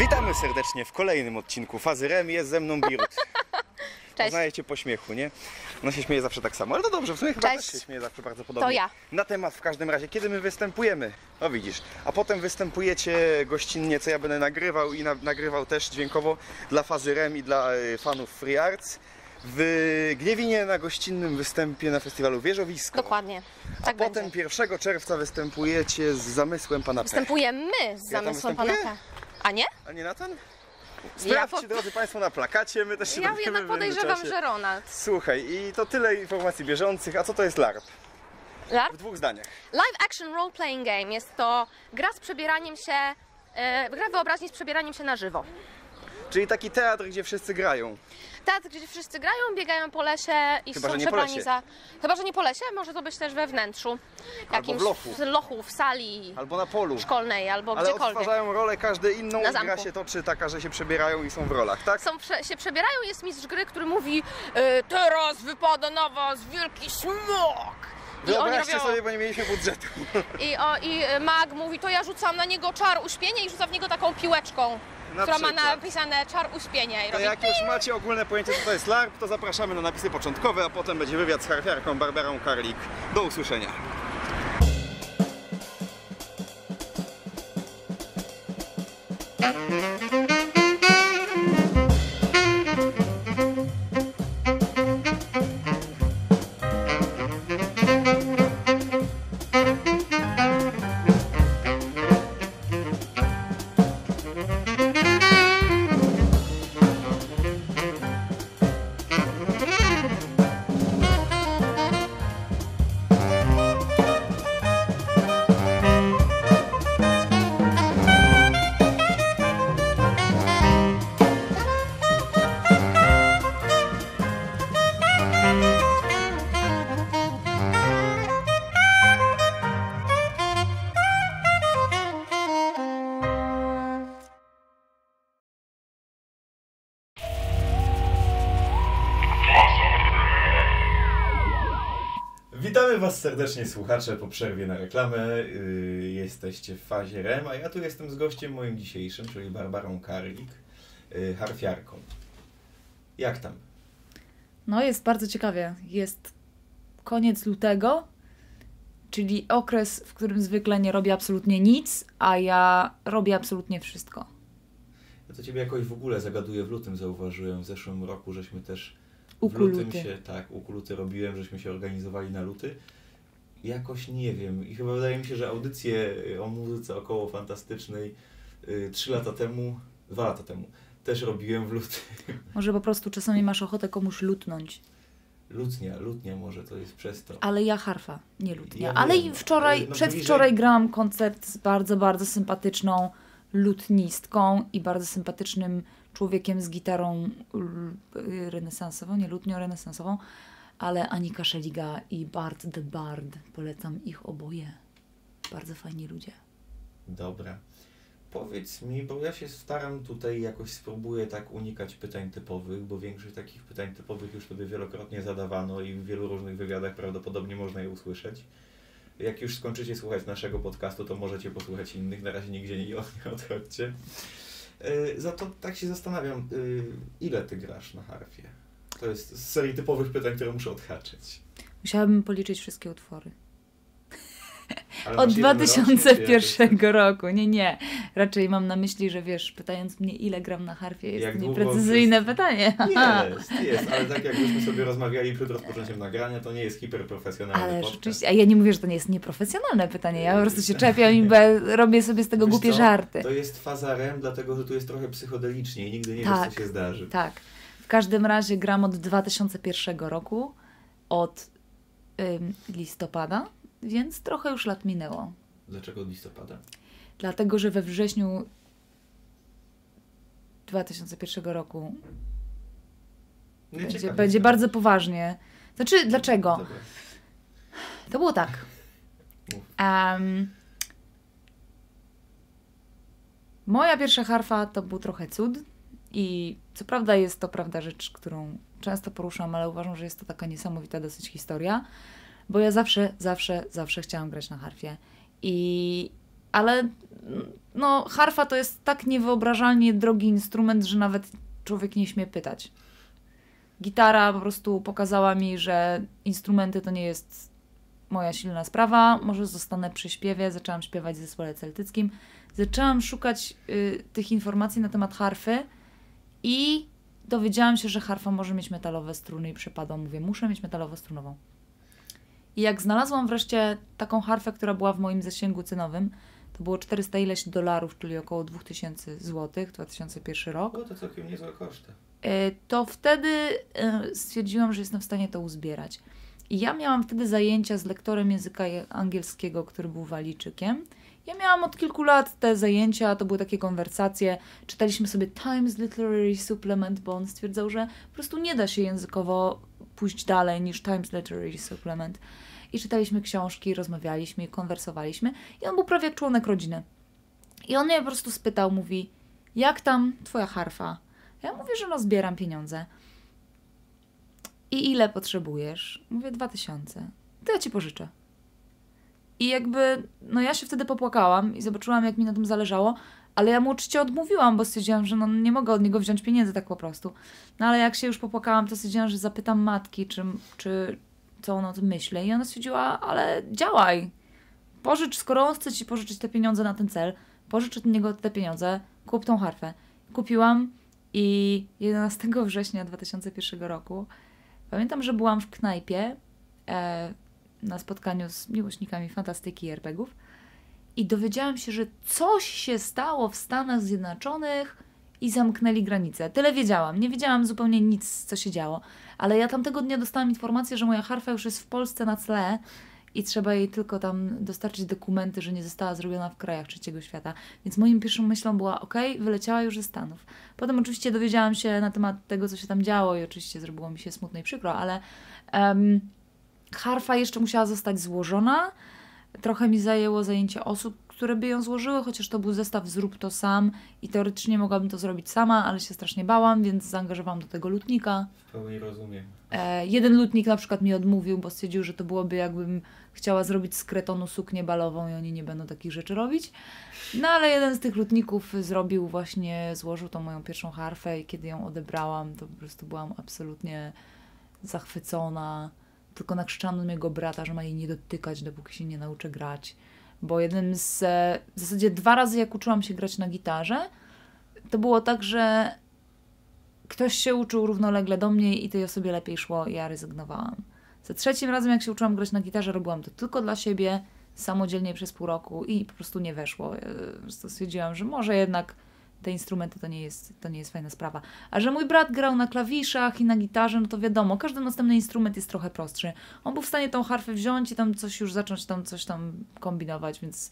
Witamy serdecznie w kolejnym odcinku Fazy Rem. Jest ze mną Birut. Cześć. Poznajecie po śmiechu, nie? No się śmieje zawsze tak samo, ale to dobrze, w sumie chyba Cześć. też się śmieje zawsze bardzo podobnie. To ja. Na temat w każdym razie, kiedy my występujemy. No widzisz, a potem występujecie gościnnie, co ja będę nagrywał i na, nagrywał też dźwiękowo dla Fazy Rem i dla e, fanów Free Arts w Gniewinie na gościnnym występie na festiwalu Wieżowisko. Dokładnie. Tak Potem będzie. 1 czerwca występujecie z zamysłem pana P. Występujemy z Ja zamysłem pana? P. A nie? A nie Natan? Ja Sprawdźcie, po- drodzy Państwo, na plakacie, my też się Ja jednak podejrzewam, że Ronald. Słuchaj, i to tyle informacji bieżących. A co to jest LARP? LARP? W dwóch zdaniach. Live Action Role Playing Game jest to gra z przebieraniem się, e, gra wyobraźni z przebieraniem się na żywo. Czyli taki teatr, gdzie wszyscy grają. Teatr, gdzie wszyscy grają, biegają po lesie i Chyba, są że nie po przebrani lesie. za... Chyba, że nie po lesie, może to być też we wnętrzu. Jakimś w lochu. w lochu, w sali Albo na polu. szkolnej albo Ale gdziekolwiek. odtwarzają rolę każde inną, Na gra zamku. się toczy taka, że się przebierają i są w rolach, tak? Są prze, się przebierają, jest mistrz gry, który mówi e, teraz wypada na was wielki smok. I oni Wyobraźcie robią... sobie, bo nie mieliśmy budżetu. I, o, I e, mag mówi, to ja rzucam na niego czar uśpienia i rzucam w niego taką piłeczką, Na która ma przykład. napisane czar uśpienia i To robi jak już macie ogólne pojęcie, co to jest LARP, to zapraszamy na napisy początkowe, a potem będzie wywiad z harfiarką Barbarą Karlik. Do usłyszenia. Witamy Was serdecznie słuchacze po przerwie na reklamę. Yy, jesteście w fazie REM, a ja tu jestem z gościem moim dzisiejszym, czyli Barbarą Karlik, yy, harfiarką. Jak tam? No jest bardzo ciekawie. Jest koniec lutego, czyli okres, w którym zwykle nie robię absolutnie nic, a ja robię absolutnie wszystko. Ja to Ciebie jakoś w ogóle zagaduję w lutym, zauważyłem. W zeszłym roku żeśmy też w Ukuluty. lutym się, tak, ukuluty robiłem, żeśmy się organizowali na luty. Jakoś nie wiem i chyba wydaje mi się, że audycję y, o muzyce około fantastycznej y, trzy lata temu, dwa lata temu też robiłem w luty. Może po prostu czasami masz ochotę komuś lutnąć. Lutnia, lutnia może to jest przez to. Ale ja harfa, nie lutnia. Ja Ale wiem, i wczoraj, no przedwczoraj bliżej- grałam koncert z bardzo, bardzo sympatyczną lutnistką i bardzo sympatycznym człowiekiem z gitarą l- renesansową, nie lutnią renesansową, ale Anika Szeliga i Bart the Bard. Polecam ich oboje. Bardzo fajni ludzie. Dobra. Powiedz mi, bo ja się staram tutaj jakoś spróbuję tak unikać pytań typowych, bo większość takich pytań typowych już sobie wielokrotnie zadawano i w wielu różnych wywiadach prawdopodobnie można je usłyszeć. Jak już skończycie słuchać naszego podcastu, to możecie posłuchać innych, na razie nigdzie nie odchodźcie. Yy, za to tak się zastanawiam, yy, ile ty grasz na harfie? To jest z serii typowych pytań, które muszę odhaczyć. Musiałabym policzyć wszystkie utwory. Od masz jeden rocznik, czy jakoś- 2001 roku. Nie, nie. Raczej mam na myśli, że wiesz, pytając mnie, ile gram na harfie, jest Jak nieprecyzyjne przez- pytanie. Jest, jest, ale tak jak żeśmy sobie rozmawiali przed rozpoczęciem nagrania, to nie jest hiperprofesjonalny Ale podcast. rzeczywiście, a ja nie mówię, że to nie jest nieprofesjonalne pytanie. Ja po prostu się czepiam i robię sobie z tego Wiesz głupie co? żarty. To jest faza REM, dlatego że tu jest trochę psychodelicznie i nigdy nie Tak. wiesz, co się zdarzy. Tak. W każdym razie gram od 2001 roku, od ym, listopada, więc trochę już lat minęło. Dlaczego od listopada? Dlatego, że we wrześniu 2001 roku Nie, będzie, ciekawe będzie bardzo poważnie. Znaczy, dlaczego? Dobra. To było tak. Em, moja pierwsza harfa to był trochę cud i co prawda jest to prawda rzecz, którą często poruszam, ale uważam, że jest to taka niesamowita dosyć historia, bo ja zawsze, zawsze, zawsze chciałam grać na harfie i ale no, harfa to jest tak niewyobrażalnie drogi instrument, że nawet człowiek nie śmie pytać. Gitara po prostu pokazała mi, że instrumenty to nie jest moja silna sprawa. Może zostanę przy śpiewie. Zaczęłam śpiewać w zespole celtyckim. Zaczęłam szukać y, tych informacji na temat harfy i dowiedziałam się, że harfa może mieć metalowe struny i przepadłam. Mówię, muszę mieć metalowo-strunową. I jak znalazłam wreszcie taką harfę, która była w moim zasięgu cenowym, to było 400 ileś dolarów, czyli około 2000 zł, 2001 rok. Było to całkiem niezłe koszty. E, to wtedy e, stwierdziłam, że jestem w stanie to uzbierać. I ja miałam wtedy zajęcia z lektorem języka angielskiego, który był Walijczykiem. Ja miałam od kilku lat te zajęcia, to były takie konwersacje. Czytaliśmy sobie Times Literary Supplement, bo on stwierdzał, że po prostu nie da się językowo pójść dalej niż Times Literary Supplement. I czytaliśmy książki, rozmawialiśmy, konwersowaliśmy. I on był prawie jak członek rodziny. I on mnie po prostu spytał, mówi, jak tam twoja harfa? Ja mówię, że no zbieram pieniądze. I ile potrzebujesz? Mówię, dwa tysiące. To ja ci pożyczę. I jakby, no ja się wtedy popłakałam i zobaczyłam, jak mi na tym zależało, ale ja mu oczywiście odmówiłam, bo stwierdziłam, że no nie mogę od niego wziąć pieniędzy tak po prostu. No ale jak się już popłakałam, to stwierdziłam, że zapytam matki, czy, czy co ona o tym myśli. I ona stwierdziła, ale działaj. Pożycz, skoro on chce ci pożyczyć te pieniądze na ten cel, pożycz od niego te pieniądze, kup tą harfę. Kupiłam i 11 września 2001 roku pamiętam, że byłam w knajpie e, na spotkaniu z miłośnikami fantastyki i RPGów i dowiedziałam się, że coś się stało w Stanach Zjednoczonych i zamknęli granice. Tyle wiedziałam. Nie wiedziałam zupełnie nic, co się działo. Ale ja tamtego dnia dostałam informację, że moja harfa już jest w Polsce na tle i trzeba jej tylko tam dostarczyć dokumenty, że nie została zrobiona w krajach trzeciego świata. Więc moim pierwszą myślą była, ok, wyleciała już ze Stanów. Potem oczywiście dowiedziałam się na temat tego, co się tam działo i oczywiście zrobiło mi się smutno i przykro, ale um, harfa jeszcze musiała zostać złożona. Trochę mi zajęło zajęcie osób, które by ją złożyły, chociaż to był zestaw zrób to sam i teoretycznie mogłabym to zrobić sama, ale się strasznie bałam, więc zaangażowałam do tego lutnika. W pełni rozumiem. E, jeden lutnik na przykład mi odmówił, bo stwierdził, że to byłoby jakbym chciała zrobić z kretonu suknię balową i oni nie będą takich rzeczy robić. No ale jeden z tych lutników zrobił właśnie, złożył tą moją pierwszą harfę i kiedy ją odebrałam, to po prostu byłam absolutnie zachwycona. Tylko nakrzyczałam do mojego brata, że ma jej nie dotykać, dopóki się nie nauczę grać. Bo jednym z, e, w zasadzie dwa razy jak uczyłam się grać na gitarze, to było tak, że ktoś się uczył równolegle do mnie i tej osobie lepiej szło i ja rezygnowałam. Za trzecim razem, jak się uczyłam grać na gitarze, robiłam to tylko dla siebie, samodzielnie przez pół roku i po prostu nie weszło. Ja prostu stwierdziłam, że może jednak te instrumenty to nie, jest, to nie jest fajna sprawa. A że mój brat grał na klawiszach i na gitarze, no to wiadomo, każdy następny instrument jest trochę prostszy. On był w stanie tą harfę wziąć i tam coś już zacząć tam coś tam kombinować, więc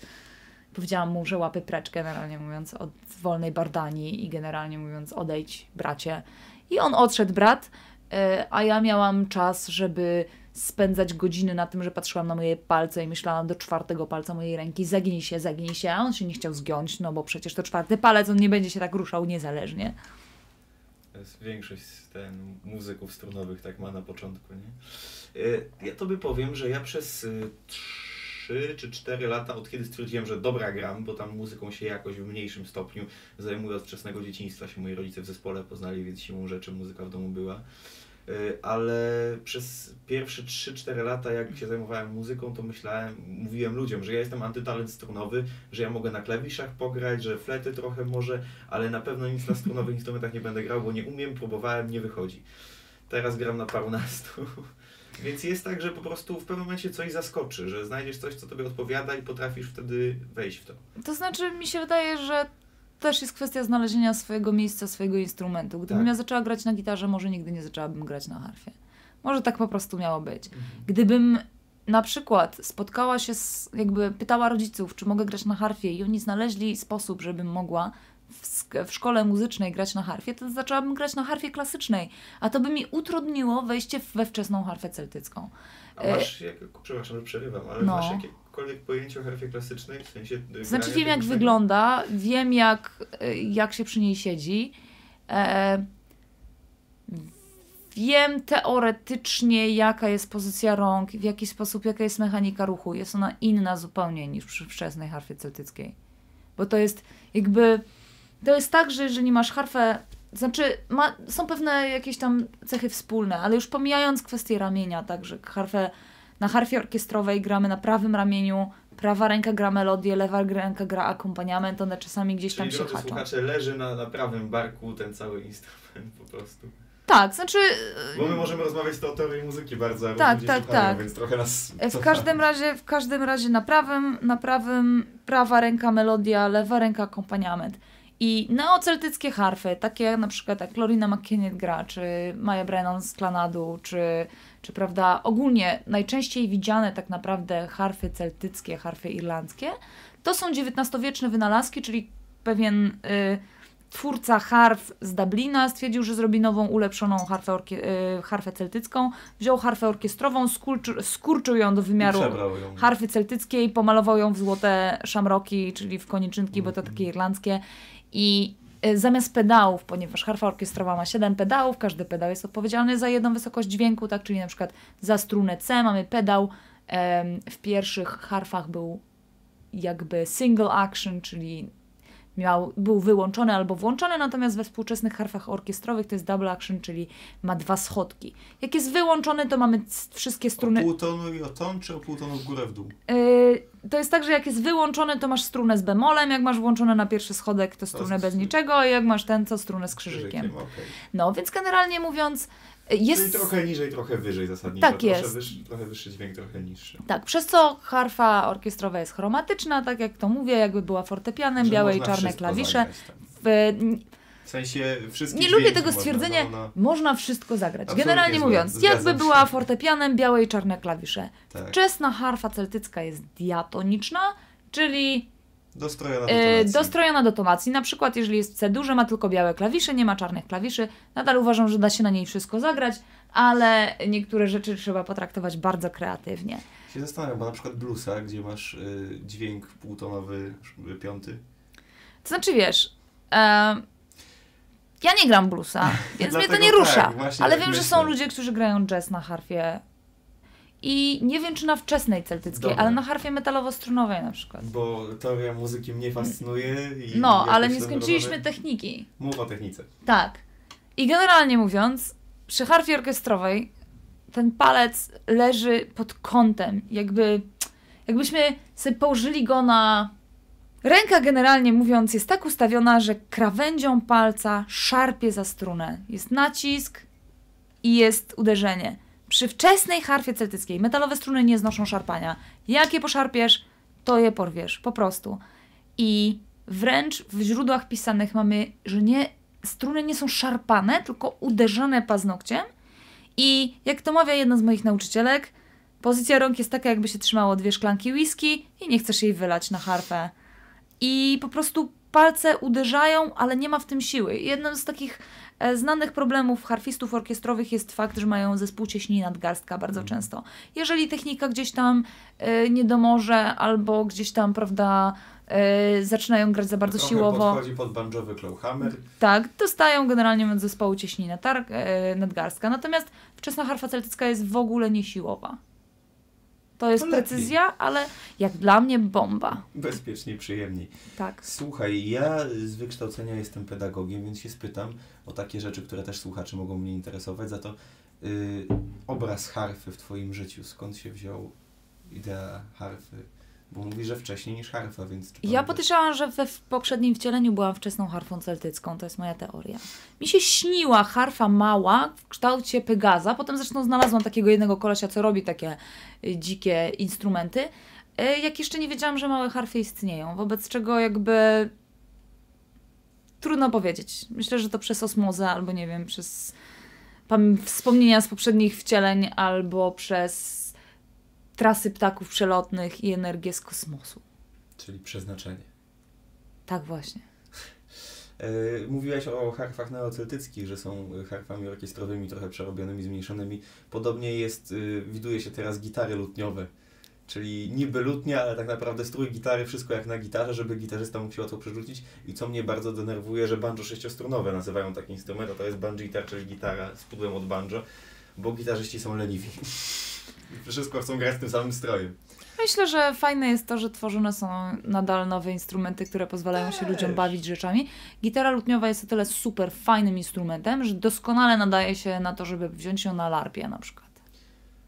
powiedziałam mu, że łapy precz generalnie mówiąc od wolnej bardani i generalnie mówiąc odejdź bracie. I on odszedł brat, e, a ja miałam czas, żeby spędzać godziny na tym, że patrzyłam na moje palce i myślałam do czwartego palca mojej ręki, zagnij się, zagnij się, a on się nie chciał zgiąć, no bo przecież to czwarty palec, on nie będzie się tak ruszał niezależnie. To Większość ten, muzyków strunowych tak ma na początku, nie? Y, Ja tobie powiem, że ja przez y, 3 czy 4 lata, od kiedy stwierdziłem, że dobra gram, bo tam muzyką się jakoś w mniejszym stopniu zajmuję od wczesnego dzieciństwa, się moi rodzice w zespole poznali, więc siłą rzeczy muzyka w domu była. Y, Ale przez pierwsze 3-4 lata, jak się zajmowałem muzyką, to myślałem, mówiłem ludziom, że ja jestem antytalent strunowy, że ja mogę na klawiszach pograć, że flety trochę może, ale na pewno nic na strunowych instrumentach nie będę grał, bo nie umiem, próbowałem, nie wychodzi. Teraz gram na parunastu. Więc jest tak, że po prostu w pewnym momencie coś zaskoczy, że znajdziesz coś, co tobie odpowiada i potrafisz wtedy wejść w to. To znaczy, mi się wydaje, że też jest kwestia znalezienia swojego miejsca, swojego instrumentu. Gdybym Tak. ja zaczęła grać na gitarze, może nigdy nie zaczęłabym grać na harfie. Może tak po prostu miało być. Gdybym na przykład spotkała się z, jakby pytała rodziców, czy mogę grać na harfie i oni znaleźli sposób, żebym mogła w, w szkole muzycznej grać na harfie, to zaczęłabym grać na harfie klasycznej, a to by mi utrudniło wejście we wczesną harfę celtycką. A masz, jak, przepraszam, że przerywam, ale No. masz jakiekolwiek pojęcie o harfie klasycznej? W sensie y, Znaczy wiem jak wygląda, wiem jak, y, jak się przy niej siedzi. E, wiem teoretycznie, jaka jest pozycja rąk, w jaki sposób, jaka jest mechanika ruchu. Jest ona inna zupełnie niż przy wczesnej harfie celtyckiej. Bo to jest jakby. To jest tak, że jeżeli masz harfę. Znaczy, ma, są pewne jakieś tam cechy wspólne, ale już pomijając kwestię ramienia, także harfę, na harfie orkiestrowej gramy na prawym ramieniu, prawa ręka gra melodię, lewa ręka gra akompaniament, one czasami gdzieś tam Czyli się drodzy haczą. słuchacze, leży na, na prawym barku ten cały instrument po prostu. Tak, znaczy. Bo my możemy rozmawiać to o teorii muzyki bardzo, Tak, tak, słuchają, tak. więc trochę nas W cofa. każdym razie, w każdym razie na prawym, na prawym prawa ręka melodia, lewa ręka akompaniament. I neoceltyckie harfy, takie jak na przykład jak Lorina McKinnon gra, czy Maja Brennan z Klanadu, czy, czy prawda, ogólnie najczęściej widziane tak naprawdę harfy celtyckie, harfy irlandzkie, to są XIX-wieczne wynalazki, czyli pewien y, twórca harf z Dublina stwierdził, że zrobi nową, ulepszoną harfę, orkie- y, harfę celtycką, wziął harfę orkiestrową, skurczył, skurczył ją do wymiaru ją. harfy celtyckiej, pomalował ją w złote szamroki, czyli w koniczynki, bo to takie irlandzkie. I zamiast pedałów, ponieważ harfa orkiestrowa ma 7 pedałów, każdy pedał jest odpowiedzialny za jedną wysokość dźwięku, tak, czyli na przykład za strunę C mamy pedał. w pierwszych harfach był jakby single action, czyli miał, był wyłączony albo włączony, natomiast we współczesnych harfach orkiestrowych to jest double action, czyli ma dwa schodki. Jak jest wyłączony, to mamy wszystkie O struny. pół tonu i o ton, czy o pół tonu w górę w dół? Yy, to jest tak, że jak jest wyłączony, to masz strunę z bemolem, jak masz włączone na pierwszy schodek, to strunę bez niczego, a jak masz ten, to strunę z krzyżykiem. okej. No, więc generalnie mówiąc, jest... Czyli trochę niżej, trochę wyżej zasadniczo. Tak trochę jest. Wyższy, trochę wyższy dźwięk, trochę niższy. Tak, przez co harfa orkiestrowa jest chromatyczna, tak jak to mówię, jakby była fortepianem, Że białe i można czarne klawisze. tam. W, W sensie wszystkie nie lubię tego można, stwierdzenia, No, no, można wszystko zagrać. Absolutnie Generalnie mówiąc, zgadzam jakby się. była fortepianem, białe i czarne klawisze. tak. Wczesna harfa celtycka jest diatoniczna, czyli Dostrojona do tonacji. dostrojona do tonacji. Na przykład, jeżeli jest C duże, ma tylko białe klawisze, nie ma czarnych klawiszy. Nadal uważam, że da się na niej wszystko zagrać, ale niektóre rzeczy trzeba potraktować bardzo kreatywnie. się zastanawiam, bo na przykład bluesa, gdzie masz y, dźwięk półtonowy, piąty. To znaczy, wiesz, em, ja nie gram bluesa, więc mnie to nie rusza, tak, właśnie ale tak wiem, że są ludzie, którzy grają jazz na harfie. I nie wiem, czy na wczesnej celtyckiej, ale na harfie metalowo-strunowej na przykład. Bo teoria muzyki mnie fascynuje i No, ale nie ten skończyliśmy techniki. Mów o technice. Tak. I generalnie mówiąc, przy harfie orkiestrowej ten palec leży pod kątem, jakby jakbyśmy sobie położyli go na Ręka generalnie mówiąc jest tak ustawiona, że krawędzią palca szarpie za strunę. Jest nacisk i jest uderzenie. Przy wczesnej harfie celtyckiej metalowe struny nie znoszą szarpania. Jak je poszarpiesz, to je porwiesz. Po prostu. I wręcz w źródłach pisanych mamy, że nie, struny nie są szarpane, tylko uderzane paznokciem. I jak to mawia jedna z moich nauczycielek, pozycja rąk jest taka, jakby się trzymało dwie szklanki whisky i nie chcesz jej wylać na harfę. I po prostu palce uderzają, ale nie ma w tym siły. Jednym z takich znanych problemów harfistów orkiestrowych jest fakt, że mają zespół cieśni nadgarstka bardzo często. Jeżeli technika gdzieś tam e, nie domoże, albo gdzieś tam, prawda, e, zaczynają grać za bardzo Trochę siłowo, podchodzi pod banjowy clawhammer. tak, dostają generalnie od zespołu cieśni e, nadgarstka. Natomiast wczesna harfa celtycka jest w ogóle niesiłowa. To jest To precyzja, ale jak dla mnie bomba. Bezpieczniej, przyjemniej. Tak. Słuchaj, ja z wykształcenia jestem pedagogiem, więc się spytam o takie rzeczy, które też słuchacze mogą mnie interesować. Za to y, obraz harfy w Twoim życiu, skąd się wziął idea harfy? Bo mówisz, że wcześniej niż harfa, więc... Ja podejrzewam, że we w poprzednim wcieleniu byłam wczesną harfą celtycką, to jest moja teoria. Mi się śniła harfa mała w kształcie Pegaza, potem zresztą znalazłam takiego jednego kolesia, co robi takie y, dzikie instrumenty, y, jak jeszcze nie wiedziałam, że małe harfy istnieją, wobec czego jakby trudno powiedzieć. Myślę, że to przez osmozę albo nie wiem, przez wspomnienia z poprzednich wcieleń albo przez trasy ptaków przelotnych i energię z kosmosu. Czyli przeznaczenie. Tak właśnie. E, Mówiłaś o harfach neoceltyckich, że są harfami orkiestrowymi, trochę przerobionymi, zmniejszonymi. Podobnie jest, y, widuje się teraz gitary lutniowe. Czyli niby lutnia, ale tak naprawdę strój gitary, wszystko jak na gitarze, żeby gitarzysta mógł się łatwo przerzucić. I co mnie bardzo denerwuje, że banjo sześciostrunowe nazywają taki instrument, a to jest banjitar, czyli gitara z pudłem od banjo, bo gitarzyści są leniwi. Wszystko chcą grać tym samym strojem. Myślę, że fajne jest to, że tworzone są nadal nowe instrumenty, które pozwalają się Też. ludziom bawić rzeczami. Gitara lutniowa jest o tyle super fajnym instrumentem, że doskonale nadaje się na to, żeby wziąć ją na larpie na przykład.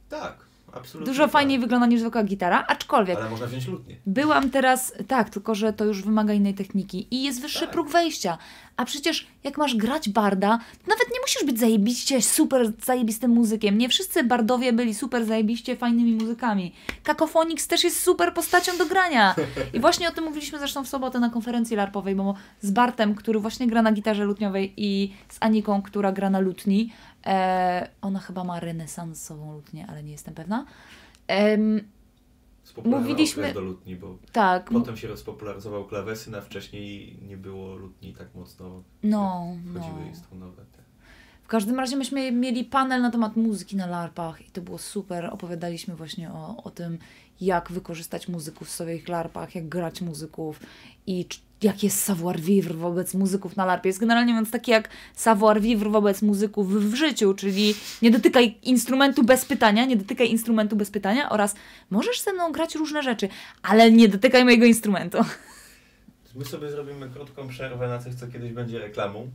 Tak, absolutnie. Dużo tak. fajniej wygląda niż zwykła gitara, aczkolwiek Ale można wziąć lutnię. Byłam teraz, tak, tylko że to już wymaga innej techniki i jest wyższy Tak. próg wejścia. A przecież jak masz grać barda, nawet nie musisz być zajebiście super zajebistym muzykiem. Nie wszyscy bardowie byli super zajebiście fajnymi muzykami. Kakofonix też jest super postacią do grania. I właśnie o tym mówiliśmy zresztą w sobotę na konferencji larpowej, bo z Bartem, który właśnie gra na gitarze lutniowej i z Aniką, która gra na lutni. E, ona chyba ma renesansową lutnię, ale nie jestem pewna. Em, Spopularyzował Mówiliśmy- do lutni, bo tak, potem się rozpopularyzował klawesyn, a wcześniej nie było lutni tak mocno. no, no. Wchodziły strunowe. W każdym razie myśmy mieli panel na temat muzyki na larpach i to było super. Opowiadaliśmy właśnie o, o tym, jak wykorzystać muzyków w swoich larpach, jak grać muzyków i jak jest savoir-vivre wobec muzyków na larpie. Jest generalnie mówiąc taki jak savoir-vivre wobec muzyków w życiu, czyli nie dotykaj instrumentu bez pytania, nie dotykaj instrumentu bez pytania oraz możesz ze mną grać różne rzeczy, ale nie dotykaj mojego instrumentu. My sobie zrobimy krótką przerwę na coś, co kiedyś będzie reklamą.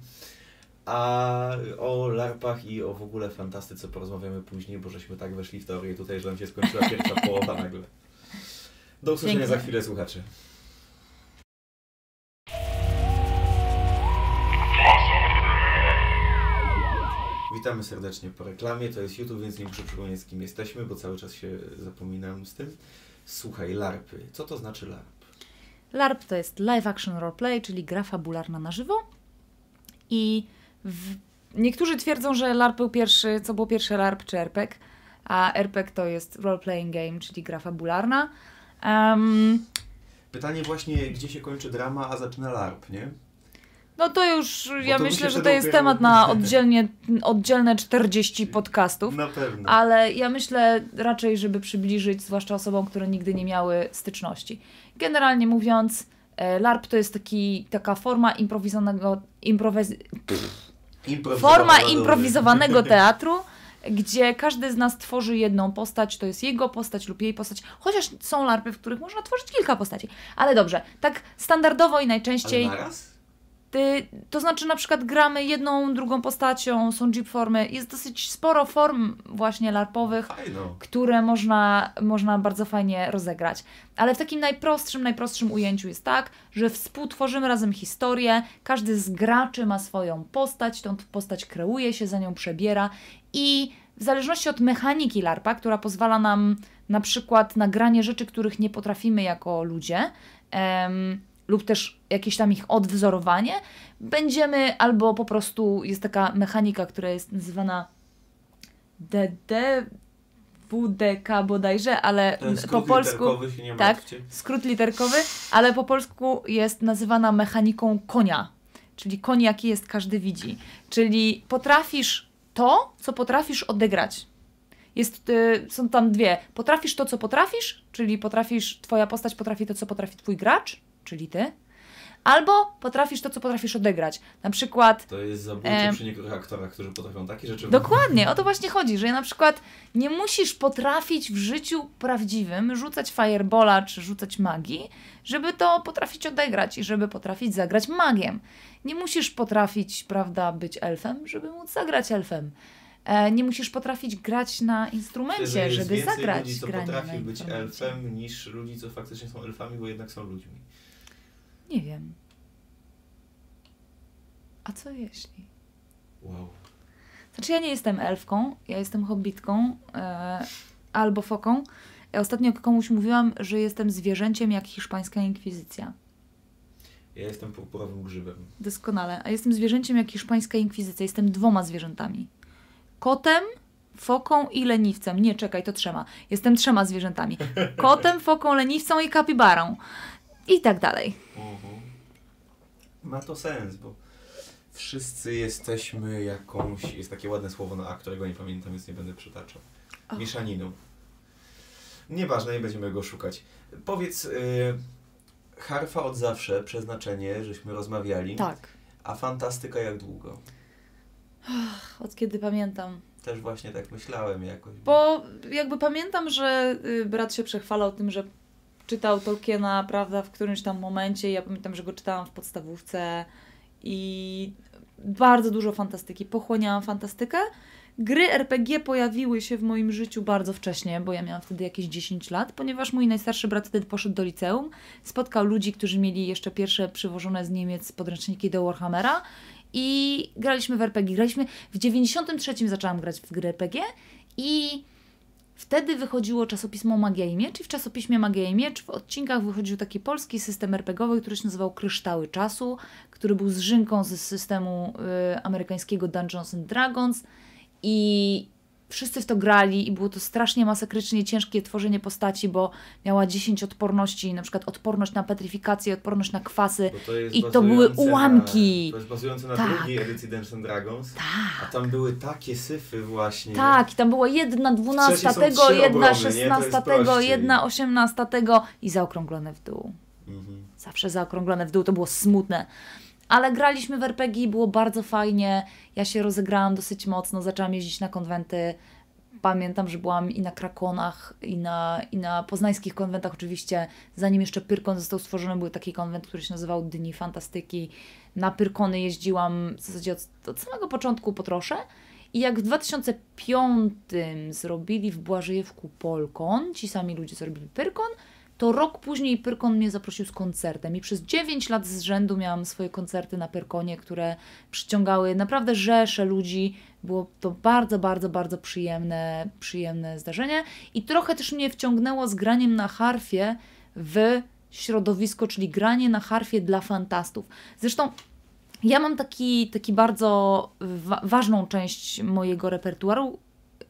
A o larpach i o w ogóle fantastyce porozmawiamy później, bo żeśmy tak weszli w teorię tutaj, że nam się skończyła pierwsza połowa nagle. Do usłyszenia Pięknie. za chwilę, słuchacze. Witamy serdecznie po reklamie. To jest YouTube, więc nie muszę przypomnieć, z kim jesteśmy, bo cały czas się zapominam z tym. Słuchaj, larpy. Co to znaczy larp? LARP to jest live action roleplay, czyli gra fabularna na żywo. I w... niektórzy twierdzą, że LARP był pierwszy, co było pierwsze LARP czy RPG, a RPG to jest role playing game, czyli gra fabularna. Em, Pytanie właśnie, gdzie się kończy drama, a zaczyna larp, nie? no to już, ja to myślę, że to jest temat na oddzielnie, oddzielne 40 podcastów. Na pewno. Ale ja myślę raczej, żeby przybliżyć, zwłaszcza osobom, które nigdy nie miały styczności. Generalnie mówiąc, e, LARP to jest taki, taka forma improwizowanego, improwiz... forma improwizowanego teatru, gdzie każdy z nas tworzy jedną postać, to jest jego postać lub jej postać, chociaż są larpy, w których można tworzyć kilka postaci. Ale dobrze, tak standardowo i najczęściej... Ale naraz? Ty, to znaczy na przykład gramy jedną, drugą postacią, są jeep formy, jest dosyć sporo form właśnie larpowych, które można, można bardzo fajnie rozegrać. Ale w takim najprostszym, najprostszym ujęciu jest tak, że współtworzymy razem historię, każdy z graczy ma swoją postać, tą postać kreuje się, za nią przebiera. I w zależności od mechaniki LARPa, która pozwala nam na przykład na granie rzeczy, których nie potrafimy jako ludzie, em, lub też jakieś tam ich odwzorowanie, będziemy albo po prostu jest taka mechanika, która jest nazywana DD, WDK bodajże, ale po polsku literkowy się nie tak, martwcie. skrót literkowy, ale po polsku jest nazywana mechaniką konia. Czyli koń jaki jest, każdy widzi. Czyli potrafisz to, co potrafisz odegrać. Jest, y, są tam dwie. Potrafisz to, co potrafisz, czyli potrafisz, twoja postać potrafi to, co potrafi twój gracz, czyli ty. Albo potrafisz to, co potrafisz odegrać. Na przykład To jest zabójcze Em. przy niektórych aktorach, którzy potrafią takie rzeczy Dokładnie, o to właśnie chodzi, że na przykład nie musisz potrafić w życiu prawdziwym rzucać firebola czy rzucać magii, żeby to potrafić odegrać i żeby potrafić zagrać magiem. Nie musisz potrafić, prawda, być elfem, żeby móc zagrać elfem. E, nie musisz potrafić grać na Myślę, instrumencie, jest żeby zagrać ludzi, co potrafi być elfem, niż ludzi, co faktycznie są elfami, bo jednak są ludźmi. Nie wiem. A co jeśli? Wow. Znaczy ja nie jestem elfką, ja jestem hobbitką e, albo foką. Ja ostatnio komuś mówiłam, że jestem zwierzęciem jak hiszpańska inkwizycja. Ja jestem purpurowym grzybem. Doskonale. A jestem zwierzęciem jak hiszpańska inkwizycja. Jestem dwoma zwierzętami. Kotem, foką i leniwcem. Nie, czekaj, to trzema. Jestem trzema zwierzętami. Kotem, foką, leniwcą i kapibarą. I tak dalej. Mhm. Ma to sens, bo wszyscy jesteśmy jakąś, jest takie ładne słowo na A, którego nie pamiętam, więc nie będę przytaczał. O. Mieszaniną. Nieważne, nie będziemy go szukać. Powiedz, y, harfa od zawsze, przeznaczenie, żeśmy rozmawiali. Tak. A fantastyka jak długo? Od kiedy pamiętam. Też właśnie tak myślałem jakoś. Bo jakby pamiętam, że y, brat się przechwalał tym, że czytał Tolkiena, prawda, w którymś tam momencie. Ja pamiętam, że go czytałam w podstawówce i bardzo dużo fantastyki. Pochłaniałam fantastykę. Gry RPG pojawiły się w moim życiu bardzo wcześnie, bo ja miałam wtedy jakieś 10 lat, ponieważ mój najstarszy brat wtedy poszedł do liceum, spotkał ludzi, którzy mieli jeszcze pierwsze przywożone z Niemiec podręczniki do Warhammera i graliśmy w RPG. Graliśmy w 93 zaczęłam grać w gry RPG i wtedy wychodziło czasopismo Magia i Miecz i w czasopiśmie Magia i Miecz w odcinkach wychodził taki polski system RPGowy, który się nazywał Kryształy Czasu, który był zżynką z systemu y, amerykańskiego Dungeons and Dragons i wszyscy w to grali i było to strasznie masakrycznie ciężkie tworzenie postaci, bo miała 10 odporności, na przykład odporność na petryfikację, odporność na kwasy. To I to były ułamki. Na, to jest bazujące na Tak. drugiej edycji Dungeons Dragons. Tak. A tam były takie syfy właśnie. Tak, i tam była jedna dwunasta tego, jedna szesnasta tego, jedna osiemnasta tego i zaokrąglone w dół. Mhm. Zawsze zaokrąglone w dół, to było smutne. Ale graliśmy w RPG było bardzo fajnie. Ja się rozegrałam dosyć mocno, zaczęłam jeździć na konwenty. Pamiętam, że byłam i na Krakonach, i na, i na poznańskich konwentach oczywiście. Zanim jeszcze Pyrkon został stworzony, był taki konwent, który się nazywał Dni Fantastyki. Na Pyrkony jeździłam w zasadzie od, od samego początku po trosze. I jak w 2005 zrobili w Błażejewku Polkon, ci sami ludzie zrobili Pyrkon, to rok później Pyrkon mnie zaprosił z koncertem i przez 9 lat z rzędu miałam swoje koncerty na Pyrkonie, które przyciągały naprawdę rzesze ludzi. Było to bardzo, bardzo, bardzo przyjemne, przyjemne zdarzenie i trochę też mnie wciągnęło z graniem na harfie w środowisko, czyli granie na harfie dla fantastów. Zresztą ja mam taki, taki bardzo wa- ważną część mojego repertuaru,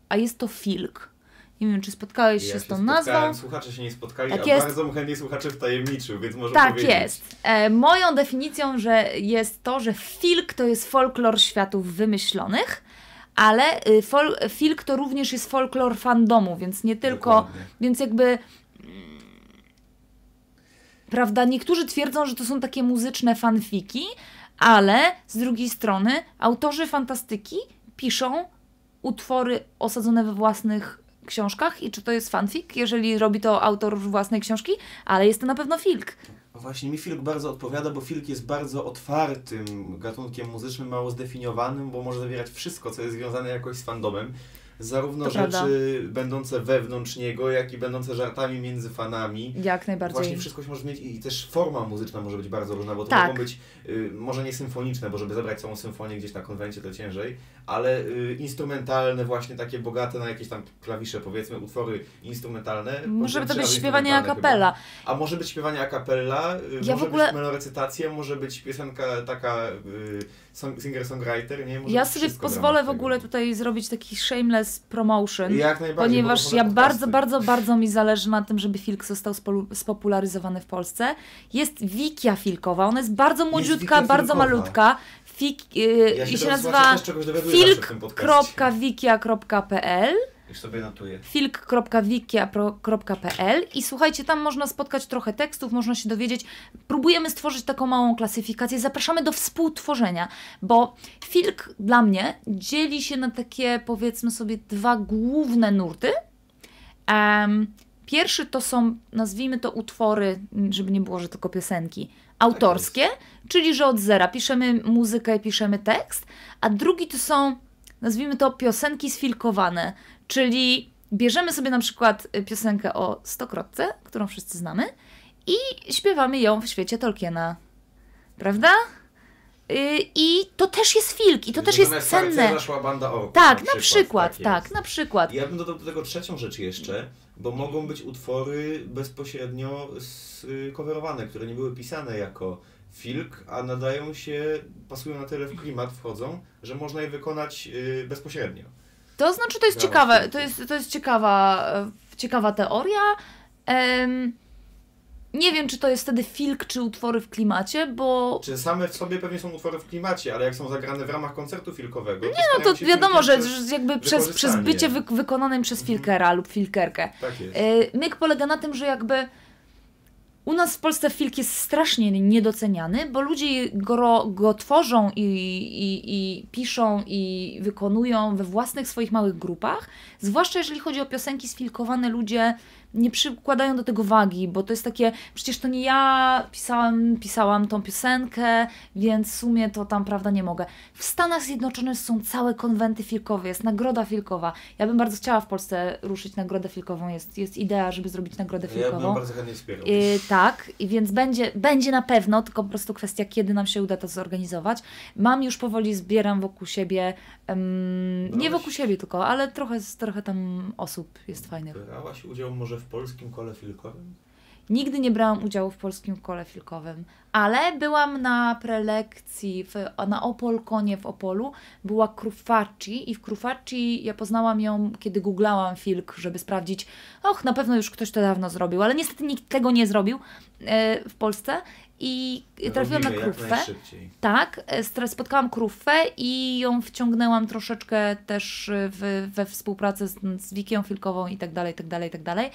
a jest to filk. Nie wiem, czy spotkałeś się Ja z tą nazwą. Słuchacze się nie spotkali, Tak a jest. bardzo chętnie słuchacze wtajemniczył, więc może Tak powiedzieć. jest. E, moją definicją, że jest to, że filk to jest folklor światów wymyślonych, ale y, fol, filk to również jest folklor fandomu, więc nie tylko, Dokładnie. więc jakby mm, prawda, niektórzy twierdzą, że to są takie muzyczne fanfiki, ale z drugiej strony autorzy fantastyki piszą utwory osadzone we własnych książkach i czy to jest fanfic, jeżeli robi to autor własnej książki, ale jest to na pewno filk. No Właśnie mi filk bardzo odpowiada, bo filk jest bardzo otwartym gatunkiem muzycznym, mało zdefiniowanym, bo może zawierać wszystko, co jest związane jakoś z fandomem. Zarówno To rzeczy prawda. będące wewnątrz niego, jak i będące żartami między fanami. Jak najbardziej. Właśnie wszystko się może mieć i też forma muzyczna może być bardzo różna, bo to Tak. mogą być y, może nie symfoniczne, bo żeby zebrać całą symfonię gdzieś na konwencie to ciężej, ale y, instrumentalne właśnie takie bogate na jakieś tam klawisze powiedzmy, utwory instrumentalne. Może to być śpiewanie a cappella. chyba. A może być śpiewanie a cappella, y, Ja może w ogóle- być melorecytacja, może być piosenka taka y, song, singer-songwriter, nie? Może Ja sobie pozwolę w ogóle tutaj zrobić taki shameless promotion. Jak najbardziej, Ponieważ ja bardzo, bardzo, bardzo mi zależy na tym, żeby filk został spopularyzowany w Polsce. Jest wikia filkowa, ona jest bardzo młodziutka, wikia bardzo filkowa. malutka. Fik, yy, Ja I się teraz nazywa filk.wikia.pl Już sobie notuję. filk.wikia.pl i słuchajcie, tam można spotkać trochę tekstów, można się dowiedzieć. Próbujemy stworzyć taką małą klasyfikację, zapraszamy do współtworzenia, bo filk dla mnie dzieli się na takie powiedzmy sobie dwa główne nurty. Em, pierwszy to są, nazwijmy to utwory, żeby nie było, że tylko piosenki, autorskie, czyli że od zera piszemy muzykę, piszemy tekst, a drugi to są, nazwijmy to piosenki sfilkowane, czyli bierzemy sobie na przykład y, piosenkę o Stokrotce, którą wszyscy znamy i śpiewamy ją w świecie Tolkiena. Prawda? Y, I to też jest filk, i to też jest cenne. szła banda orków. Tak, na przykład, tak, tak, jest. na przykład. Ja bym dodał do tego trzecią rzecz jeszcze, bo mogą być utwory bezpośrednio coverowane, które nie były pisane jako filk, a nadają się, pasują na tyle w klimat, wchodzą, że można je wykonać y, bezpośrednio. To znaczy, to jest ciekawe, to jest, to jest ciekawa, e, ciekawa teoria. Em, nie wiem, czy to jest wtedy filk, czy utwory w klimacie, bo Czy same w sobie pewnie są utwory w klimacie, ale jak są zagrane w ramach koncertu filkowego, no to wiadomo, że, jakby przez, przez bycie wy, wykonanym przez filkera lub filkerkę. Tak jest. Y, Myk polega na tym, że jakby u nas w Polsce filk jest strasznie niedoceniany, bo ludzie go, go tworzą i, i, i piszą i wykonują we własnych swoich małych grupach. Zwłaszcza jeżeli chodzi o piosenki sfilkowane, ludzie nie przykładają do tego wagi, bo to jest takie, przecież to nie ja pisałam, pisałam tą piosenkę, więc w sumie to tam, prawda, nie mogę. W Stanach Zjednoczonych są całe konwenty filkowe, jest nagroda filkowa. Ja bym bardzo chciała w Polsce ruszyć nagrodę filkową, jest, jest idea, żeby zrobić nagrodę Ja bym filkową. bardzo chętnie wspierał. Y, tak, i więc będzie, będzie na pewno, tylko po prostu kwestia, kiedy nam się uda to zorganizować. Mam już powoli, zbieram wokół siebie, em, nie wokół siebie tylko, ale trochę, trochę tam osób jest fajnych. Brałaś udział może w polskim kole filkowym? Nigdy nie brałam udziału w polskim kole filkowym, ale byłam na prelekcji w, na Opolkonie w Opolu. Była Krufacci i w Krufacci ja poznałam ją, kiedy googlałam filk, żeby sprawdzić, och, na pewno już ktoś to dawno zrobił, ale niestety nikt tego nie zrobił e, w Polsce i trafiłam na Robimy najszybciej. Tak, e, spotkałam Krufę i ją wciągnęłam troszeczkę też e, w, we współpracę z, z Wikią Filkową i tak dalej, i tak dalej, i tak dalej.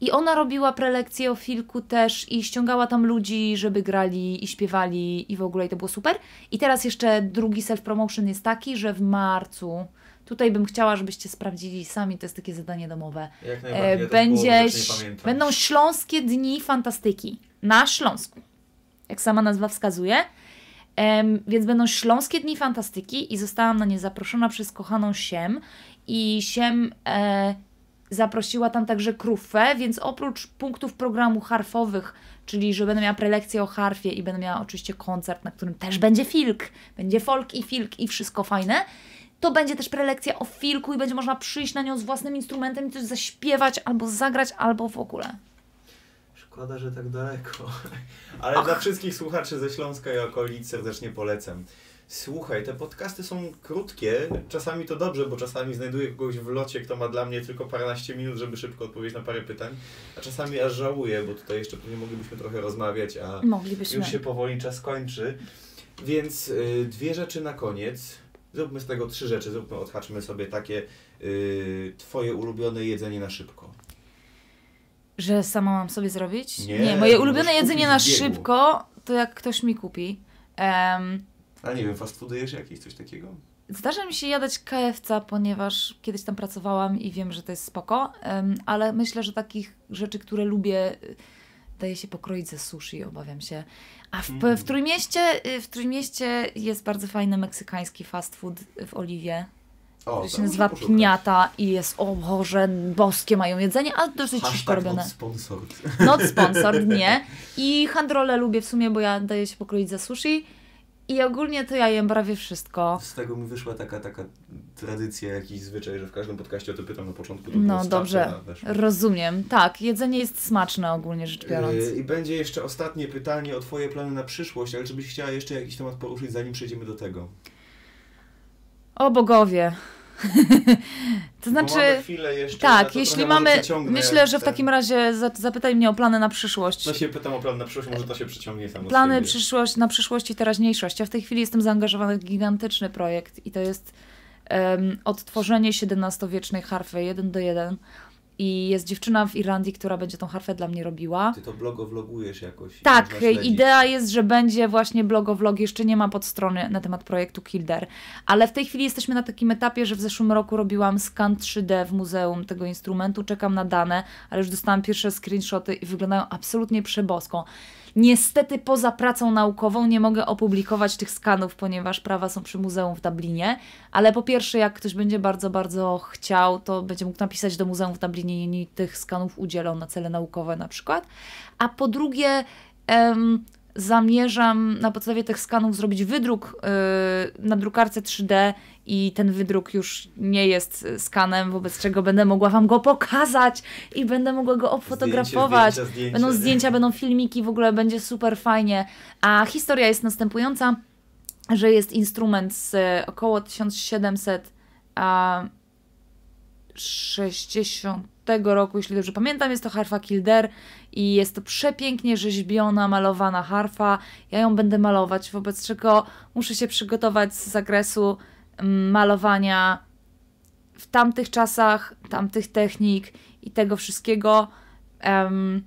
I ona robiła prelekcje o filku też i ściągała tam ludzi, żeby grali i śpiewali i w ogóle i to było super. I teraz jeszcze drugi self-promotion jest taki, że w marcu, tutaj bym chciała, żebyście sprawdzili sami, to jest takie zadanie domowe, Jak E, najbardziej, ja będzie, pamiętam. będą Śląskie Dni Fantastyki na Śląsku, jak sama nazwa wskazuje. Em, więc będą Śląskie Dni Fantastyki i zostałam na nie zaproszona przez kochaną Siem i Siem e, zaprosiła tam także Krufę, więc oprócz punktów programu harfowych, czyli że będę miała prelekcję o harfie i będę miała oczywiście koncert, na którym też będzie filk, będzie folk i filk i wszystko fajne, to będzie też prelekcja o filku i będzie można przyjść na nią z własnym instrumentem i coś zaśpiewać albo zagrać, albo w ogóle. Szkoda, że tak daleko. Ale dla wszystkich słuchaczy ze Śląska i okolic serdecznie polecam. Słuchaj, te podcasty są krótkie. Czasami to dobrze, bo czasami znajduję kogoś w locie, kto ma dla mnie tylko paręnaście minut, żeby szybko odpowiedzieć na parę pytań. A czasami aż żałuję, bo tutaj jeszcze pewnie moglibyśmy trochę rozmawiać, a Moglibyśmy. już się powoli czas kończy. Więc y, dwie rzeczy na koniec. Zróbmy z tego trzy rzeczy. Zróbmy, odhaczmy sobie takie y, twoje ulubione jedzenie na szybko. Że sama mam sobie zrobić? Nie, moje to ulubione jedzenie na szybko to jak ktoś mi kupi. Em, A nie wiem, fast foodujesz jakieś coś takiego? Zdarza mi się jadać KFC, ponieważ kiedyś tam pracowałam i wiem, że to jest spoko, em, ale myślę, że takich rzeczy, które lubię, daje się pokroić ze sushi, obawiam się. A w, Mhm. w, Trójmieście, y, w Trójmieście jest bardzo fajny meksykański fast food w Oliwie. O, To się nazywa piniata i jest, o Boże, boskie mają jedzenie, ale dosyć szybko robione. not sponsored. Not sponsored, nie. I handrole lubię w sumie, bo ja daję się pokroić za sushi. I ogólnie to ja jem prawie wszystko. Z tego mi wyszła taka, taka tradycja, jakiś zwyczaj, że w każdym podcaście o to pytam na początku. To No dobrze, rozumiem. Tak, jedzenie jest smaczne ogólnie rzecz biorąc. Yy, I będzie jeszcze ostatnie pytanie o Twoje plany na przyszłość, ale czy byś chciała jeszcze jakiś temat poruszyć, zanim przejdziemy do tego? O bogowie. to znaczy, chwilę jeszcze, tak, to jeśli mamy, myślę, że w ten- takim razie za- zapytaj mnie o plany na przyszłość. No się pytam o plan na przyszłość, może to się przyciągnie samo Plany przyszłość, na przyszłość i teraźniejszość. Ja w tej chwili jestem zaangażowana w gigantyczny projekt i to jest em, odtworzenie XVII-wiecznej harfy jeden do jeden. I jest dziewczyna w Irlandii, która będzie tą harfę dla mnie robiła. Ty to blogo-vlogujesz jakoś. Tak, idea jest, że będzie właśnie blogovlog, jeszcze nie ma podstrony na temat projektu Kilder, ale w tej chwili jesteśmy na takim etapie, że w zeszłym roku robiłam skan 3D w muzeum tego instrumentu, czekam na dane, ale już dostałam pierwsze screenshoty i wyglądają absolutnie przebosko. Niestety poza pracą naukową nie mogę opublikować tych skanów, ponieważ prawa są przy muzeum w Dublinie, ale po pierwsze jak ktoś będzie bardzo, bardzo chciał, to będzie mógł napisać do muzeum w Dublinie oni tych skanów udzielą na cele naukowe na przykład. A po drugie, em, zamierzam na podstawie tych skanów zrobić wydruk y, na drukarce 3D i ten wydruk już nie jest skanem, wobec czego będę mogła Wam go pokazać i będę mogła go obfotografować. Zdjęcie, zdjęcie, Będą zdjęcia, będą filmiki, w ogóle będzie super fajnie. A historia jest następująca, że jest instrument z e, około 1700 a 60 roku, jeśli dobrze pamiętam. Jest to harfa Kilder i jest to przepięknie rzeźbiona, malowana harfa. Ja ją będę malować, wobec czego muszę się przygotować z zakresu mm, malowania w tamtych czasach, tamtych technik i tego wszystkiego em,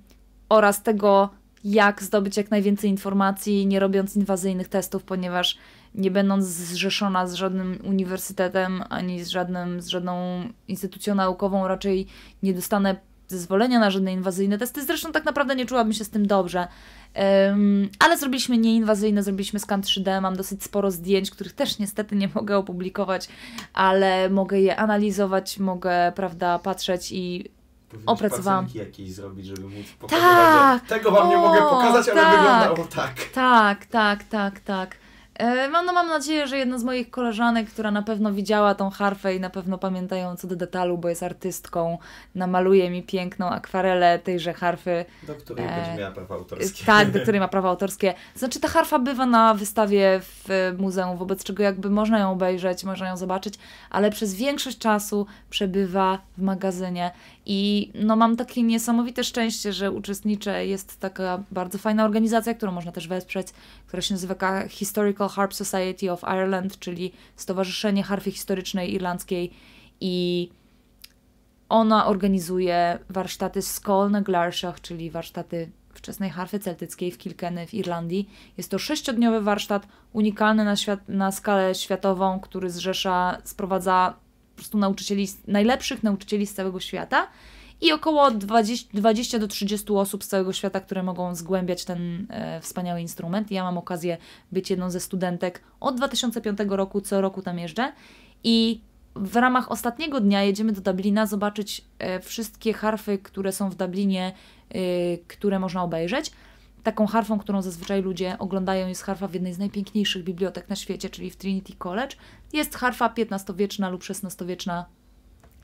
oraz tego, jak zdobyć jak najwięcej informacji, nie robiąc inwazyjnych testów, ponieważ nie będąc zrzeszona z żadnym uniwersytetem ani z, żadnym, z żadną instytucją naukową, raczej nie dostanę zezwolenia na żadne inwazyjne testy. Zresztą tak naprawdę nie czułabym się z tym dobrze. Em, ale zrobiliśmy nieinwazyjne, zrobiliśmy skan 3D, mam dosyć sporo zdjęć, których też niestety nie mogę opublikować, ale mogę je analizować, mogę, prawda, patrzeć i Powinnaś Opracowałam. jakieś zrobić, żeby móc pokazać, Tak! tego wam nie O, mogę pokazać, ale tak. wyglądało tak. Tak, tak, tak, tak. E, Mam, no, mam nadzieję, że jedna z moich koleżanek, która na pewno widziała tą harfę i na pewno pamięta ją co do detalu, bo jest artystką, namaluje mi piękną akwarelę tejże harfy. Do której E, będzie miała prawa autorskie. Tak, do której ma prawa autorskie. Znaczy ta harfa bywa na wystawie w muzeum, wobec czego jakby można ją obejrzeć, można ją zobaczyć, ale przez większość czasu przebywa w magazynie i no mam takie niesamowite szczęście, że uczestniczę. Jest taka bardzo fajna organizacja, którą można też wesprzeć, która się nazywa Historical Harp Society of Ireland, czyli Stowarzyszenie Harfy Historycznej Irlandzkiej i ona organizuje warsztaty Skol na Glairsach, czyli warsztaty wczesnej harfy celtyckiej w Kilkenny w Irlandii. Jest to sześciodniowy warsztat, unikalny na, świat, na skalę światową, który zrzesza, sprowadza po prostu nauczycieli, najlepszych nauczycieli z całego świata i około 20, 20 do 30 osób z całego świata, które mogą zgłębiać ten e, wspaniały instrument. Ja mam okazję być jedną ze studentek od 2005 roku, co roku tam jeżdżę i w ramach ostatniego dnia jedziemy do Dublina zobaczyć e, wszystkie harfy, które są w Dublinie, e, które można obejrzeć. Taką harfą, którą zazwyczaj ludzie oglądają, jest harfa w jednej z najpiękniejszych bibliotek na świecie, czyli w Trinity College. Jest harfa XV-wieczna lub XVI-wieczna.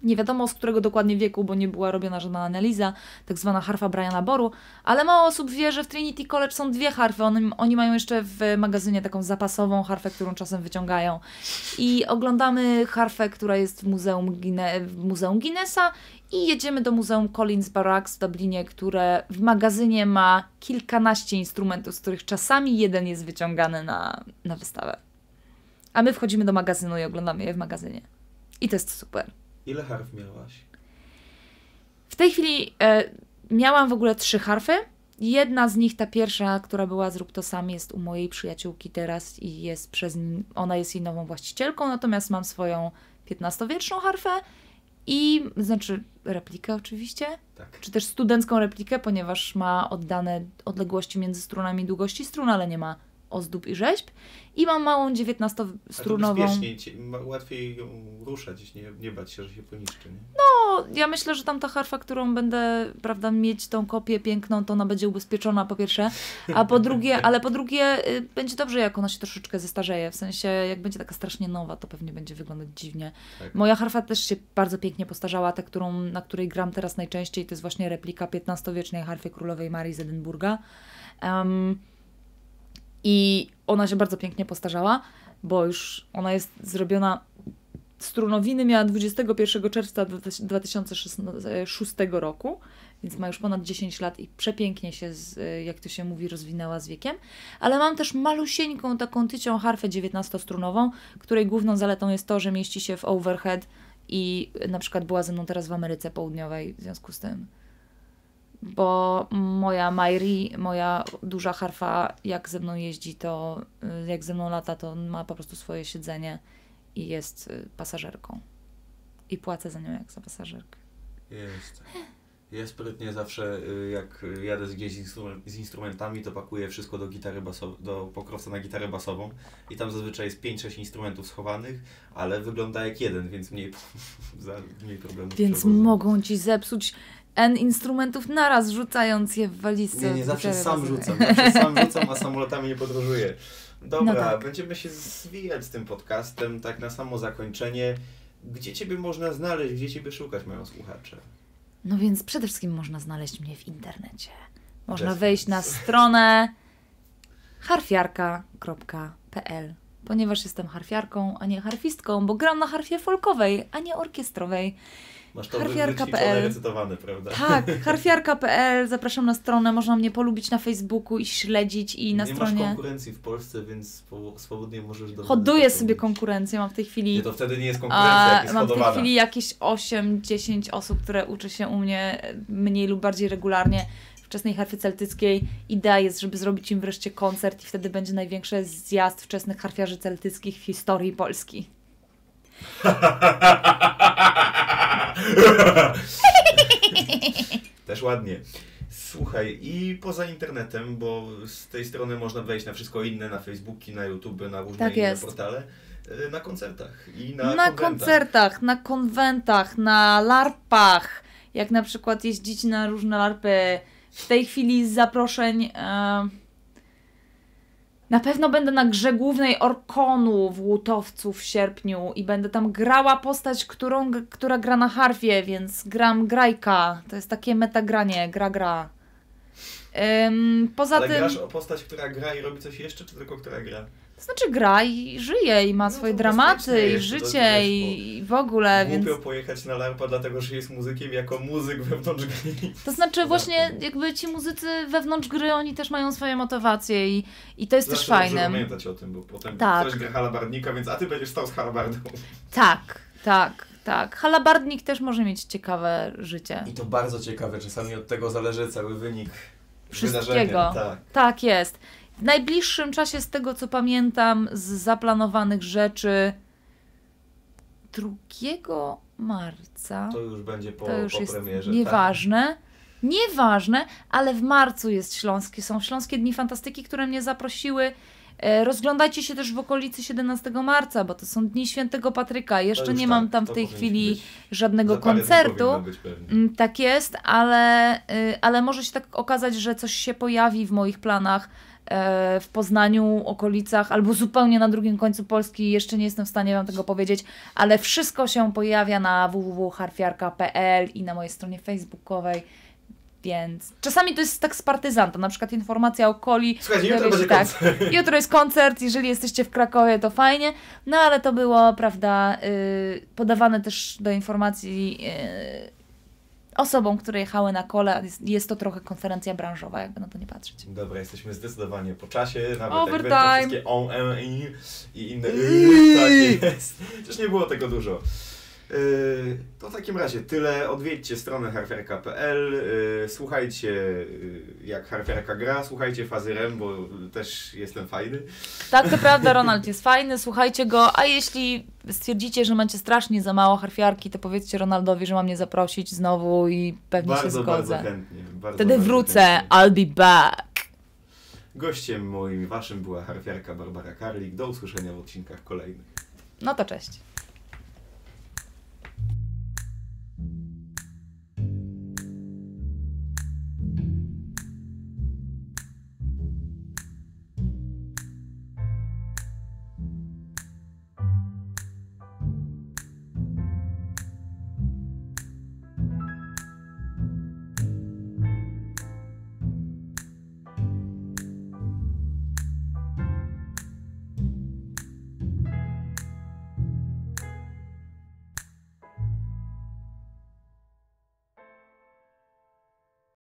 Nie wiadomo z którego dokładnie wieku, bo nie była robiona żadna analiza, tak zwana harfa Briana Boru, ale mało osób wie, że w Trinity College są dwie harfy. Oni, oni mają jeszcze w magazynie taką zapasową harfę, którą czasem wyciągają. I oglądamy harfę, która jest w Muzeum, Guine- w Muzeum Guinnessa i jedziemy do Muzeum Collins Barracks w Dublinie, które w magazynie ma kilkanaście instrumentów, z których czasami jeden jest wyciągany na, na wystawę. A my wchodzimy do magazynu i oglądamy je w magazynie. I to jest super. Ile harf miałaś? W tej chwili e, miałam w ogóle trzy harfy. Jedna z nich, ta pierwsza, która była zrób to sam, jest u mojej przyjaciółki teraz i jest przez nim, ona jest jej nową właścicielką, natomiast mam swoją XV-wieczną harfę i, znaczy replikę oczywiście, Tak. czy też studencką replikę, ponieważ ma oddane odległości między strunami długości strun, ale nie ma ozdób i rzeźb. I mam małą A to 19-strunową. bezpiecznie, ci- ma- łatwiej ją ruszać, nie, nie bać się, że się poniszczy. Nie? No, ja myślę, że tamta harfa, którą będę, prawda, mieć tą kopię piękną, to ona będzie ubezpieczona po pierwsze, a po drugie, ale po drugie y, będzie dobrze, jak ona się troszeczkę zestarzeje, w sensie jak będzie taka strasznie nowa, to pewnie będzie wyglądać dziwnie. Tak. Moja harfa też się bardzo pięknie postarzała, ta, którą, na której gram teraz najczęściej, to jest właśnie replika XV-wiecznej harfy królowej Marii z Edynburga. Em, I ona się bardzo pięknie postarzała, bo już ona jest zrobiona strunowiny miała 21 czerwca 2006 roku, więc ma już ponad 10 lat i przepięknie się, z, jak to się mówi, rozwinęła z wiekiem. Ale mam też malusieńką taką tycią harfę 19-strunową, której główną zaletą jest to, że mieści się w overhead i na przykład była ze mną teraz w Ameryce Południowej w związku z tym. Bo moja Mairi, moja duża harfa, jak ze mną jeździ, to y, jak ze mną lata, to ma po prostu swoje siedzenie i jest y, pasażerką. I płacę za nią jak za pasażerkę. Jest. Ja sprytnie zawsze, y, jak jadę gdzieś z, instru- z instrumentami, to pakuję wszystko do gitary basowej, do pokrowca na gitarę basową i tam zazwyczaj jest 5-6 instrumentów schowanych, ale wygląda jak jeden, więc mniej, za, mniej problemów. Więc mogą ci zepsuć N instrumentów naraz, rzucając je w walizce. Nie, nie, zawsze sam bazową. rzucam, zawsze sam rzucam, a samolotami nie podróżuję. Dobra, No tak. będziemy się zwijać z tym podcastem, tak na samo zakończenie. Gdzie Ciebie można znaleźć, gdzie Ciebie szukać, mają słuchacze? No więc przede wszystkim można znaleźć mnie w internecie. Można Bez wejść na stronę harfiarka.pl Ponieważ jestem harfiarką, a nie harfistką, bo gram na harfie folkowej, a nie orkiestrowej. Masz to Harfiarka.pl. wyćwiczone, recytowane, prawda? Tak, harfiarka.pl, zapraszam na stronę, można mnie polubić na Facebooku i śledzić i na nie stronie. masz konkurencji w Polsce, więc swobodnie możesz do Hoduję sobie konkurencję, mam w tej chwili. Nie, to wtedy nie jest konkurencja, jak jest mam w tej hodowana. chwili jakieś 8-10 osób, które uczy się u mnie e, mniej lub bardziej regularnie wczesnej harfy celtyckiej. Idea jest, żeby zrobić im wreszcie koncert i wtedy będzie największy zjazd wczesnych harfiarzy celtyckich w historii Polski. Też ładnie. Słuchaj, i poza internetem, bo z tej strony można wejść na wszystko inne, na Facebooki, na YouTube, na różne Tak inne jest. portale, y, na koncertach i na, Na, konwentach. koncertach, na konwentach, na larpach, jak na przykład jeździć na różne larpy. W tej chwili z zaproszeń e, na pewno będę na grze głównej Orkonu w Łutowcu w sierpniu i będę tam grała postać, którą, która gra na harfie, więc gram grajka. To jest takie metagranie, gra gra. Ym, poza Ale tym... grasz o postać, która gra i robi coś jeszcze, czy tylko która gra? To znaczy gra i żyje i ma No swoje dramaty i życie i, i w ogóle, więc... Głupio pojechać na larpa, dlatego że jest muzykiem jako muzyk wewnątrz gry. To znaczy właśnie jakby ci muzycy wewnątrz gry, oni też mają swoje motywacje i, i to jest też Zawsze dobrze fajne. pamiętać o tym, bo potem Tak. ktoś gra halabardnika, więc a ty będziesz stał z halabardą. Tak, tak, tak. Halabardnik też może mieć ciekawe życie. I to bardzo ciekawe, czasami od tego zależy cały wynik Wszystkiego. wydarzenia. Tak. Tak jest. W najbliższym czasie, z tego co pamiętam, z zaplanowanych rzeczy 2 marca. To już będzie po, To już po jest premierze. tak? nieważne. Nieważne, ale w marcu jest śląskie, są Śląskie Dni Fantastyki, które mnie zaprosiły. E, Rozglądajcie się też w okolicy 17 marca, bo to są Dni Świętego Patryka. Jeszcze nie tak, mam tam w tej chwili żadnego koncertu. powinno być pewnie. Mm, Tak jest, ale, y, ale może się tak okazać, że coś się pojawi w moich planach w Poznaniu, okolicach, albo zupełnie na drugim końcu Polski. Jeszcze nie jestem w stanie Wam tego powiedzieć, ale wszystko się pojawia na www.harfiarka.pl i na mojej stronie facebookowej. Więc czasami to jest tak z partyzanta, na przykład informacja o Coli. Słuchajcie, jutro będzie tak, koncert. Jutro jest koncert, jeżeli jesteście w Krakowie, to fajnie. No ale to było, prawda, y, podawane też do informacji y, osobom, które jechały na kole. Jest, jest to trochę konferencja branżowa, jakby na to nie patrzeć. Dobra, jesteśmy zdecydowanie po czasie, nawet Overtime. jak będą wszystkie on, en, i inne Iii. tak jest. Przecież nie było tego dużo. Yy, to w takim razie tyle. Odwiedźcie stronę harfiarka.pl, yy, słuchajcie yy, jak harfiarka gra, słuchajcie fazy REM, bo też jestem fajny. Tak, to prawda, Ronald jest fajny, słuchajcie go, a jeśli stwierdzicie, że macie strasznie za mało harfiarki, to powiedzcie Ronaldowi, że mam mnie zaprosić znowu i pewnie się Bardzo, bardzo zgodzę. chętnie. Bardzo, Wtedy bardzo wrócę, chętnie. I'll be back. Gościem moim waszym była harfiarka Barbara Karlik. Do usłyszenia w odcinkach kolejnych. No to cześć.